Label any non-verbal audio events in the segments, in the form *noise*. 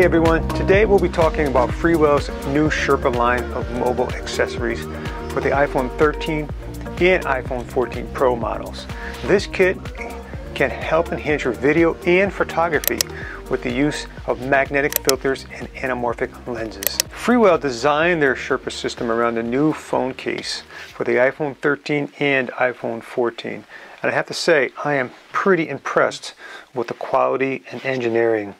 Hey everyone, today we'll be talking about Freewell's new Sherpa line of mobile accessories for the iPhone 13 and iPhone 14 Pro models. This kit can help enhance your video and photography with the use of magnetic filters and anamorphic lenses. Freewell designed their Sherpa system around the new phone case for the iPhone 13 and iPhone 14. And I have to say, I am pretty impressed with the quality and engineering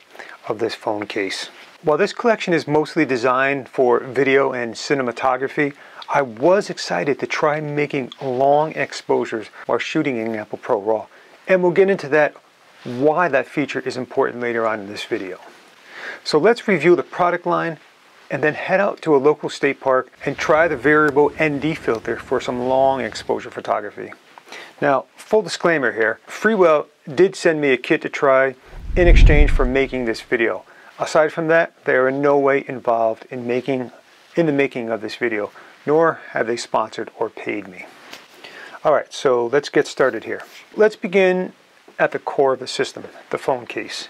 of this phone case. While this collection is mostly designed for video and cinematography, I was excited to try making long exposures while shooting in Apple Pro RAW. And we'll get into that, why that feature is important later on in this video. So let's review the product line and then head out to a local state park and try the variable ND filter for some long exposure photography. Now, full disclaimer here, Freewell did send me a kit to try in exchange for making this video. Aside from that, they are in no way involved in making in the making of this video, nor have they sponsored or paid me. All right, so let's get started here. Let's begin at the core of the system, the phone case.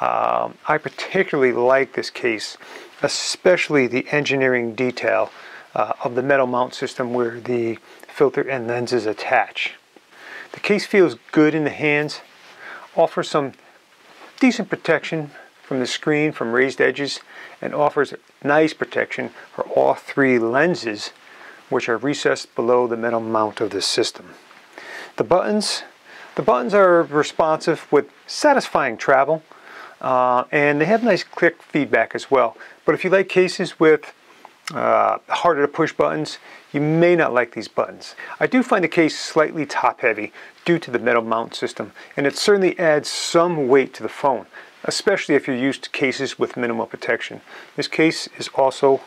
Um, I particularly like this case, especially the engineering detail uh, of the metal mount system where the filter and lenses attach. The case feels good in the hands, offers some decent protection from the screen from raised edges, and offers nice protection for all three lenses which are recessed below the metal mount of the system. The buttons, the buttons are responsive with satisfying travel, uh, and they have nice click feedback as well. But if you like cases with uh, harder to push buttons, you may not like these buttons. I do find the case slightly top heavy due to the metal mount system, and it certainly adds some weight to the phone, especially if you're used to cases with minimal protection. This case is also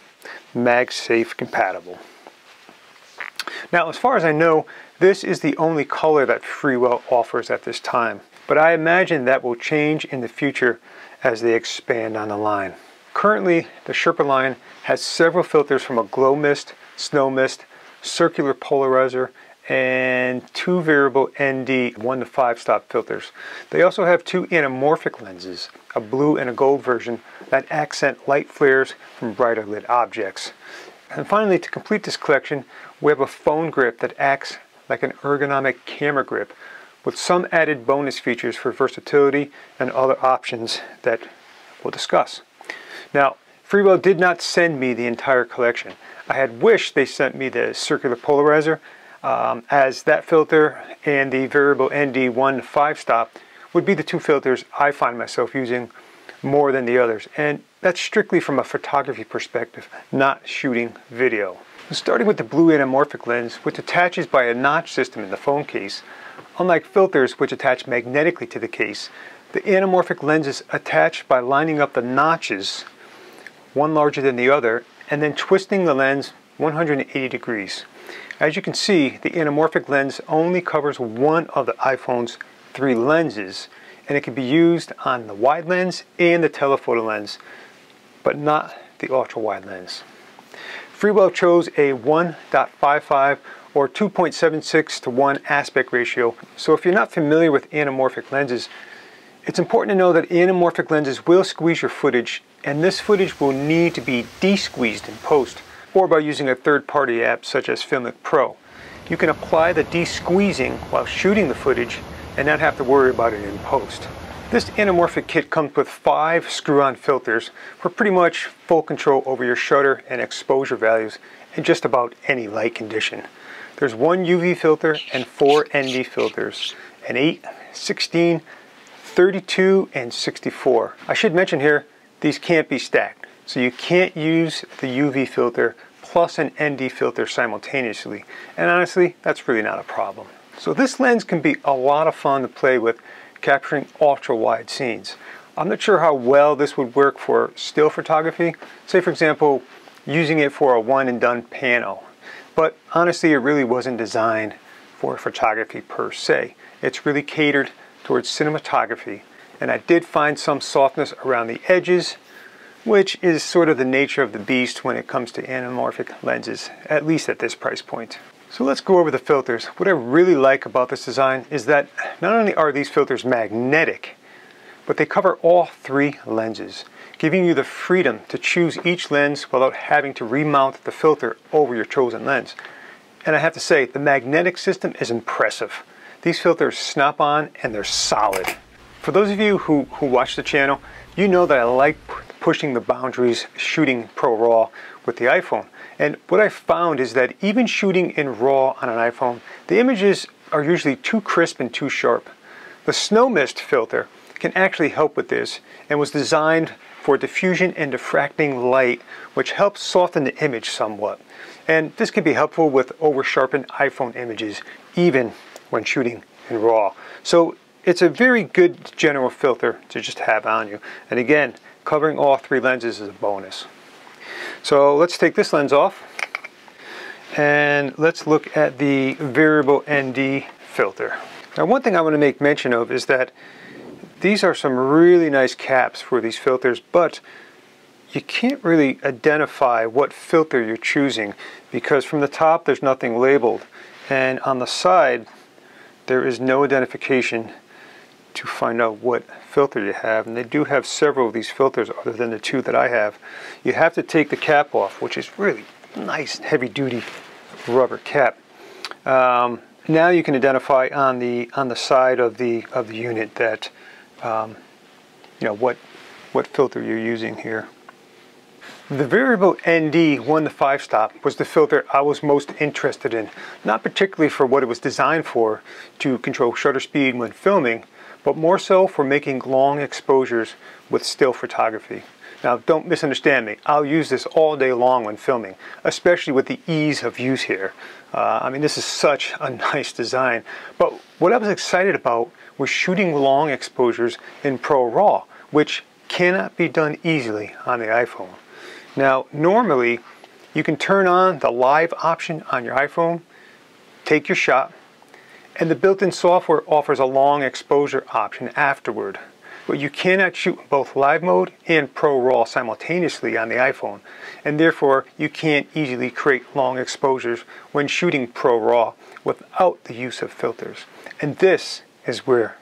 MagSafe compatible. Now, as far as I know, this is the only color that Freewell offers at this time, but I imagine that will change in the future as they expand on the line. Currently, the Sherpa line has several filters from a glow mist, snow mist, circular polarizer, and two variable ND 1 to 5 stop filters. They also have two anamorphic lenses, a blue and a gold version, that accent light flares from brighter lit objects. And finally, to complete this collection, we have a phone grip that acts like an ergonomic camera grip with some added bonus features for versatility and other options that we'll discuss. Now, Freewell did not send me the entire collection. I had wished they sent me the circular polarizer um, as that filter and the variable ND1 5 stop would be the two filters I find myself using more than the others. And that's strictly from a photography perspective, not shooting video. Starting with the blue anamorphic lens, which attaches by a notch system in the phone case, unlike filters which attach magnetically to the case, the anamorphic lenses attach by lining up the notches one larger than the other, and then twisting the lens 180 degrees. As you can see, the anamorphic lens only covers one of the iPhone's three lenses, and it can be used on the wide lens and the telephoto lens, but not the ultra wide lens. Freewell chose a 1.55 or 2.76 to 1 aspect ratio, so if you're not familiar with anamorphic lenses, it's important to know that anamorphic lenses will squeeze your footage and this footage will need to be de-squeezed in post or by using a third-party app such as Filmic Pro. You can apply the de-squeezing while shooting the footage and not have to worry about it in post. This anamorphic kit comes with five screw-on filters for pretty much full control over your shutter and exposure values in just about any light condition. There's one UV filter and four ND filters, an 8, 16, 32 and 64. I should mention here, these can't be stacked. So you can't use the UV filter plus an ND filter simultaneously. And honestly, that's really not a problem. So this lens can be a lot of fun to play with capturing ultra wide scenes. I'm not sure how well this would work for still photography. Say for example, using it for a one and done pano. But honestly, it really wasn't designed for photography per se. It's really catered towards cinematography and I did find some softness around the edges which is sort of the nature of the beast when it comes to anamorphic lenses, at least at this price point. So let's go over the filters. What I really like about this design is that not only are these filters magnetic, but they cover all three lenses, giving you the freedom to choose each lens without having to remount the filter over your chosen lens. And I have to say, the magnetic system is impressive. These filters snap on and they're solid. For those of you who, who watch the channel, you know that I like pushing the boundaries shooting Pro RAW with the iPhone. And what I found is that even shooting in RAW on an iPhone, the images are usually too crisp and too sharp. The snow mist filter can actually help with this and was designed for diffusion and diffracting light, which helps soften the image somewhat. And this can be helpful with over-sharpened iPhone images, even when shooting in RAW. So it's a very good general filter to just have on you. And again, covering all three lenses is a bonus. So let's take this lens off and let's look at the variable ND filter. Now one thing I want to make mention of is that these are some really nice caps for these filters, but you can't really identify what filter you're choosing because from the top there's nothing labeled and on the side there is no identification to find out what filter you have and they do have several of these filters other than the two that I have. You have to take the cap off which is really nice heavy duty rubber cap. Um, now you can identify on the on the side of the of the unit that um, you know what what filter you're using here. The variable ND 1 to 5 stop was the filter I was most interested in, not particularly for what it was designed for, to control shutter speed when filming, but more so for making long exposures with still photography. Now don't misunderstand me, I'll use this all day long when filming, especially with the ease of use here. Uh, I mean this is such a *laughs* nice design, but what I was excited about was shooting long exposures in Pro RAW, which cannot be done easily on the iPhone. Now, normally, you can turn on the live option on your iPhone, take your shot, and the built-in software offers a long exposure option afterward. But you cannot shoot both live mode and Pro RAW simultaneously on the iPhone, and therefore you can't easily create long exposures when shooting Pro RAW without the use of filters. And this is where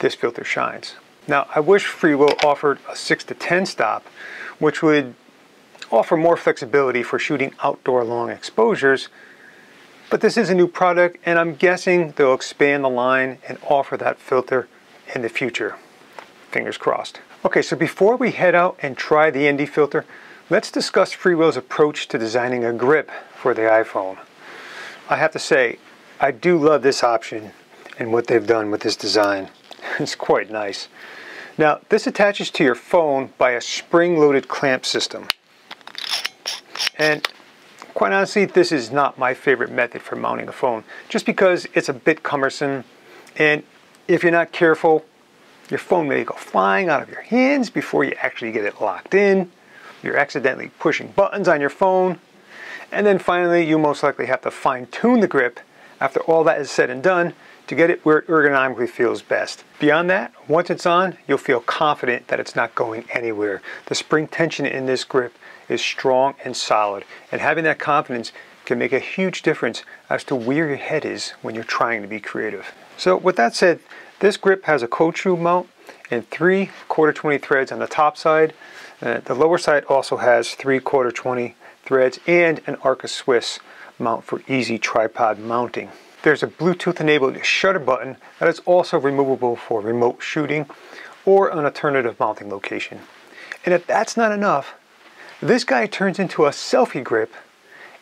this filter shines. Now, I wish Freewell offered a 6 to 10 stop, which would offer more flexibility for shooting outdoor long exposures, but this is a new product and I'm guessing they'll expand the line and offer that filter in the future. Fingers crossed. Okay, so before we head out and try the ND filter, let's discuss Freewell's approach to designing a grip for the iPhone. I have to say, I do love this option and what they've done with this design. *laughs* It's quite nice. Now, this attaches to your phone by a spring-loaded clamp system. And quite honestly, this is not my favorite method for mounting a phone, just because it's a bit cumbersome. And if you're not careful, your phone may go flying out of your hands before you actually get it locked in. You're accidentally pushing buttons on your phone. And then finally, you most likely have to fine tune the grip after all that is said and done to get it where it ergonomically feels best. Beyond that, once it's on, you'll feel confident that it's not going anywhere. The spring tension in this grip is strong and solid. And having that confidence can make a huge difference as to where your head is when you're trying to be creative. So with that said, this grip has a shoe mount and three quarter 20 threads on the top side. Uh, the lower side also has three quarter 20 threads and an Arca Swiss mount for easy tripod mounting. There's a Bluetooth enabled shutter button that is also removable for remote shooting or an alternative mounting location. And if that's not enough, this guy turns into a selfie grip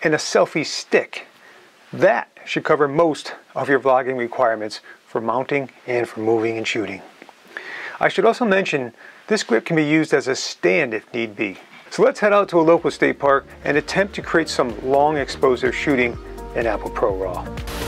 and a selfie stick. That should cover most of your vlogging requirements for mounting and for moving and shooting. I should also mention this grip can be used as a stand if need be. So let's head out to a local state park and attempt to create some long exposure shooting in Apple Pro RAW.